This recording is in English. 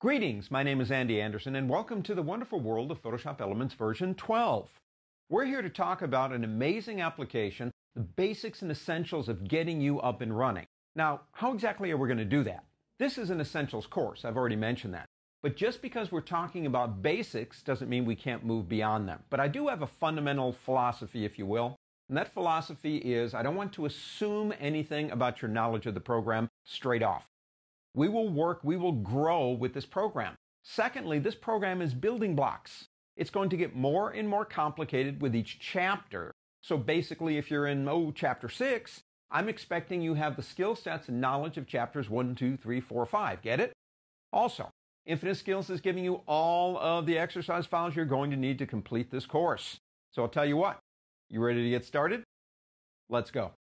Greetings, my name is Andy Anderson and welcome to the wonderful world of Photoshop Elements version 12. We're here to talk about an amazing application, the basics and essentials of getting you up and running. Now, how exactly are we going to do that? This is an essentials course, I've already mentioned that. But just because we're talking about basics doesn't mean we can't move beyond them. But I do have a fundamental philosophy, if you will. And that philosophy is I don't want to assume anything about your knowledge of the program straight off. We will work, we will grow with this program. Secondly, this program is building blocks. It's going to get more and more complicated with each chapter. So basically, if you're in, oh, chapter six, I'm expecting you have the skill sets and knowledge of chapters one, two, three, four, five. Get it? Also, Infinite Skills is giving you all of the exercise files you're going to need to complete this course. So I'll tell you what, you ready to get started? Let's go.